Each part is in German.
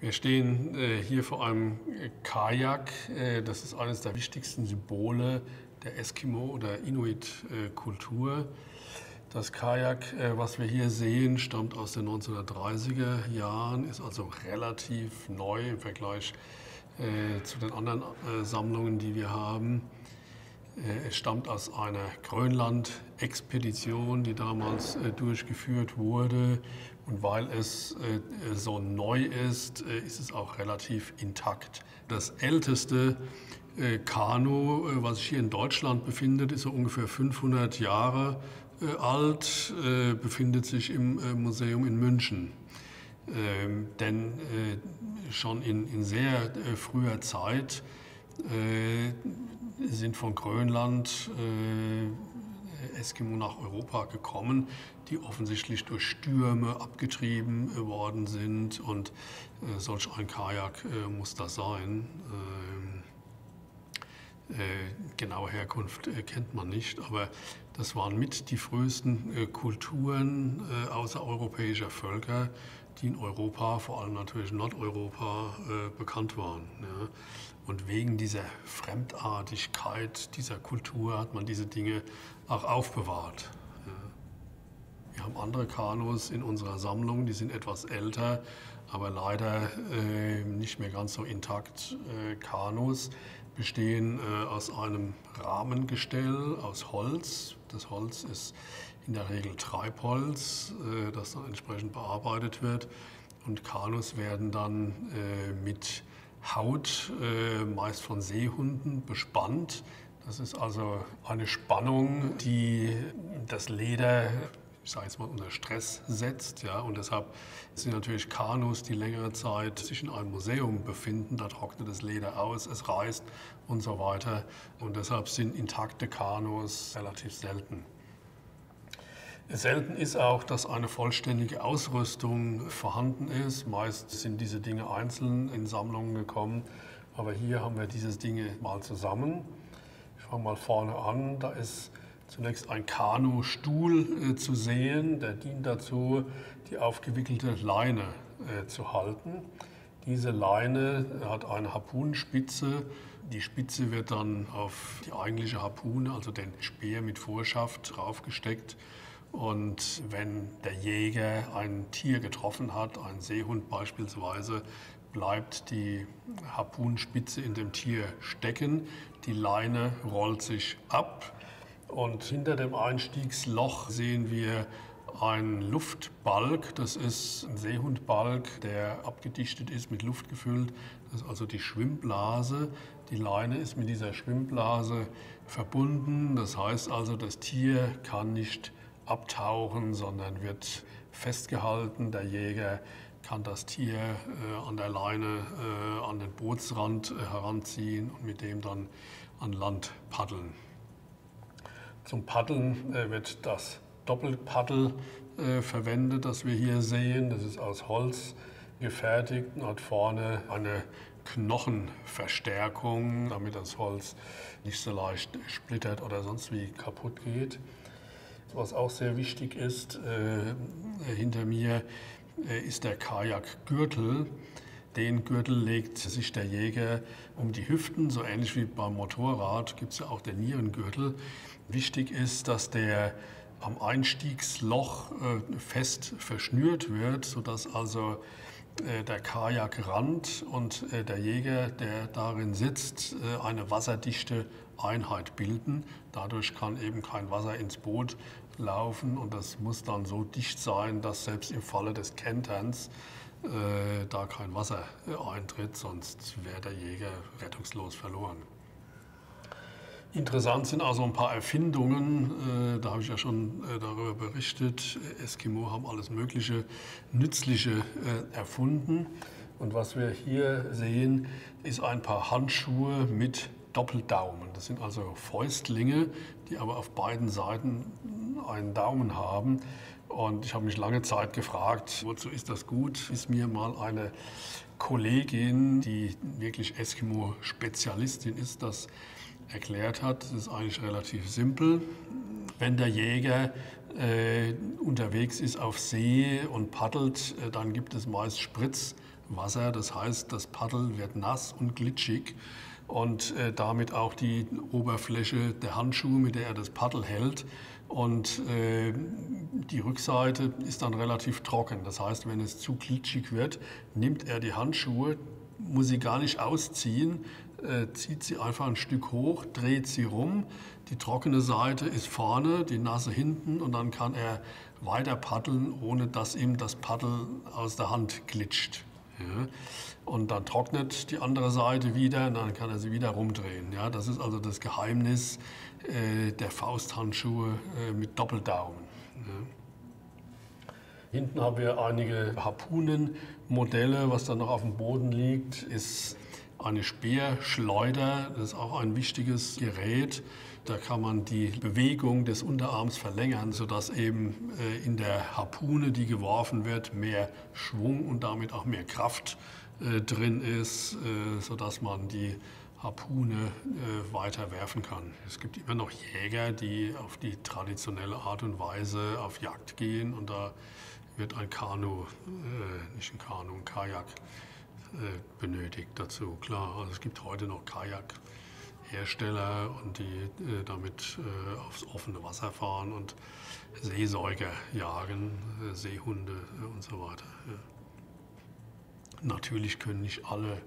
Wir stehen äh, hier vor einem Kajak. Äh, das ist eines der wichtigsten Symbole der Eskimo- oder Inuit-Kultur. Das Kajak, äh, was wir hier sehen, stammt aus den 1930er Jahren, ist also relativ neu im Vergleich äh, zu den anderen äh, Sammlungen, die wir haben. Äh, es stammt aus einer Grönland-Expedition, die damals äh, durchgeführt wurde. Und weil es äh, so neu ist, ist es auch relativ intakt. Das älteste Kanu, was sich hier in Deutschland befindet, ist so ungefähr 500 Jahre alt, befindet sich im Museum in München. Ähm, denn schon in, in sehr früher Zeit sind von Grönland äh, Eskimo nach Europa gekommen, die offensichtlich durch Stürme abgetrieben äh, worden sind. Und äh, solch ein Kajak äh, muss das sein. Ähm, äh, genaue Herkunft äh, kennt man nicht, aber das waren mit die frühesten Kulturen außereuropäischer Völker, die in Europa, vor allem natürlich Nordeuropa, bekannt waren. Und wegen dieser Fremdartigkeit dieser Kultur hat man diese Dinge auch aufbewahrt. Wir haben andere Kanus in unserer Sammlung, die sind etwas älter, aber leider äh, nicht mehr ganz so intakt. Äh, Kanus bestehen äh, aus einem Rahmengestell aus Holz. Das Holz ist in der Regel Treibholz, äh, das dann entsprechend bearbeitet wird. Und Kanus werden dann äh, mit Haut, äh, meist von Seehunden, bespannt. Das ist also eine Spannung, die das Leder, ich sage jetzt mal, unter Stress setzt. Ja? Und deshalb sind natürlich Kanus, die längere Zeit sich in einem Museum befinden. Da trocknet das Leder aus, es reißt und so weiter. Und deshalb sind intakte Kanus relativ selten. Selten ist auch, dass eine vollständige Ausrüstung vorhanden ist. Meist sind diese Dinge einzeln in Sammlungen gekommen. Aber hier haben wir diese Dinge mal zusammen. Ich fange mal vorne an. Da ist zunächst ein Kanustuhl äh, zu sehen. Der dient dazu, die aufgewickelte Leine äh, zu halten. Diese Leine hat eine Harpunenspitze. Die Spitze wird dann auf die eigentliche Harpune, also den Speer mit Vorschaft, draufgesteckt. Und wenn der Jäger ein Tier getroffen hat, einen Seehund beispielsweise, bleibt die Harpunspitze in dem Tier stecken, die Leine rollt sich ab und hinter dem Einstiegsloch sehen wir einen Luftbalg. Das ist ein Seehundbalg, der abgedichtet ist, mit Luft gefüllt. Das ist also die Schwimmblase. Die Leine ist mit dieser Schwimmblase verbunden. Das heißt also, das Tier kann nicht abtauchen, sondern wird festgehalten. Der Jäger kann das Tier äh, an der Leine äh, an den Bootsrand äh, heranziehen und mit dem dann an Land paddeln. Zum Paddeln äh, wird das Doppelpaddel äh, verwendet, das wir hier sehen. Das ist aus Holz gefertigt und hat vorne eine Knochenverstärkung, damit das Holz nicht so leicht splittert oder sonst wie kaputt geht. Was auch sehr wichtig ist, äh, hinter mir äh, ist der Kajakgürtel. Den Gürtel legt sich der Jäger um die Hüften, so ähnlich wie beim Motorrad gibt es ja auch den Nierengürtel. Wichtig ist, dass der am Einstiegsloch äh, fest verschnürt wird, sodass also äh, der Kajakrand und äh, der Jäger, der darin sitzt, äh, eine wasserdichte Einheit bilden. Dadurch kann eben kein Wasser ins Boot laufen und das muss dann so dicht sein, dass selbst im Falle des Kenterns äh, da kein Wasser eintritt, sonst wäre der Jäger rettungslos verloren. Interessant sind also ein paar Erfindungen, äh, da habe ich ja schon äh, darüber berichtet. Eskimo haben alles Mögliche Nützliche äh, erfunden. Und was wir hier sehen, ist ein paar Handschuhe mit Doppeldaumen. Das sind also Fäustlinge, die aber auf beiden Seiten einen Daumen haben. Und ich habe mich lange Zeit gefragt, wozu ist das gut? Ist mir mal eine Kollegin, die wirklich Eskimo-Spezialistin ist, das erklärt hat. Das ist eigentlich relativ simpel. Wenn der Jäger äh, unterwegs ist auf See und paddelt, äh, dann gibt es meist Spritzwasser. Das heißt, das Paddel wird nass und glitschig und äh, damit auch die Oberfläche der Handschuhe, mit der er das Paddel hält. Und äh, die Rückseite ist dann relativ trocken. Das heißt, wenn es zu glitschig wird, nimmt er die Handschuhe, muss sie gar nicht ausziehen, äh, zieht sie einfach ein Stück hoch, dreht sie rum. Die trockene Seite ist vorne, die nasse hinten und dann kann er weiter paddeln, ohne dass ihm das Paddel aus der Hand glitscht. Ja. Und dann trocknet die andere Seite wieder und dann kann er sie wieder rumdrehen. Ja. Das ist also das Geheimnis äh, der Fausthandschuhe äh, mit Doppeldaumen. Ja. Hinten haben wir einige Harpunenmodelle. Was da noch auf dem Boden liegt, ist eine Speerschleuder. Das ist auch ein wichtiges Gerät. Da kann man die Bewegung des Unterarms verlängern, sodass eben äh, in der Harpune, die geworfen wird, mehr Schwung und damit auch mehr Kraft äh, drin ist, äh, sodass man die Harpune weiter werfen kann. Es gibt immer noch Jäger, die auf die traditionelle Art und Weise auf Jagd gehen und da wird ein Kanu, nicht ein Kanu, ein Kajak benötigt dazu. Klar, also es gibt heute noch Kajak. Hersteller und die äh, damit äh, aufs offene Wasser fahren und Seesäuger jagen, äh, Seehunde und so weiter. Natürlich können nicht alle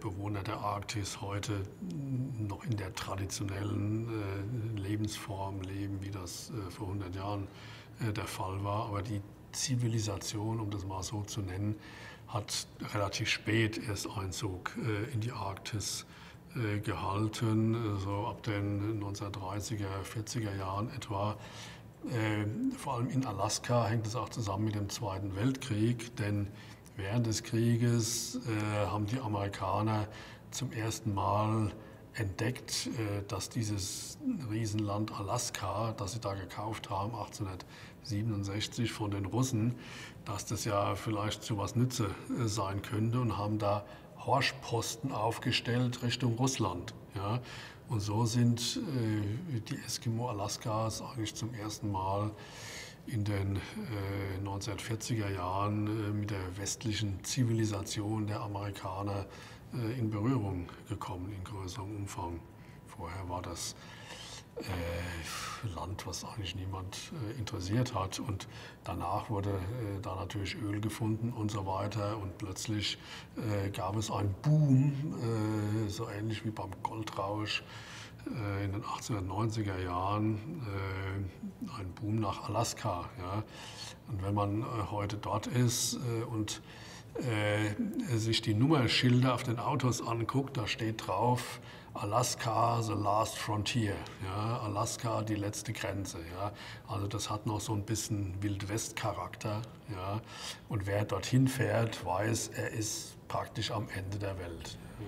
Bewohner der Arktis heute noch in der traditionellen Lebensform leben, wie das vor 100 Jahren der Fall war, aber die Zivilisation, um das mal so zu nennen, hat relativ spät erst Einzug in die Arktis gehalten, so ab den 1930er, 40er Jahren etwa. Äh, vor allem in Alaska hängt es auch zusammen mit dem Zweiten Weltkrieg, denn während des Krieges äh, haben die Amerikaner zum ersten Mal entdeckt, dass dieses Riesenland Alaska, das sie da gekauft haben, 1867 von den Russen, dass das ja vielleicht zu was Nütze sein könnte und haben da Horschposten aufgestellt Richtung Russland. Ja. Und so sind äh, die Eskimo Alaskas eigentlich zum ersten Mal in den äh, 1940er Jahren äh, mit der westlichen Zivilisation der Amerikaner äh, in Berührung gekommen in größerem Umfang. Vorher war das Land, was eigentlich niemand äh, interessiert hat. Und danach wurde äh, da natürlich Öl gefunden und so weiter. Und plötzlich äh, gab es einen Boom, äh, so ähnlich wie beim Goldrausch äh, in den 1890er Jahren, ein Boom nach Alaska. Ja. Und wenn man heute dort ist und sich die Nummerschilder auf den Autos anguckt, da steht drauf, Alaska, the last frontier. Ja, Alaska, die letzte Grenze. Ja. Also das hat noch so ein bisschen Wildwest-Charakter. Ja. Und wer dorthin fährt, weiß, er ist praktisch am Ende der Welt. Ja.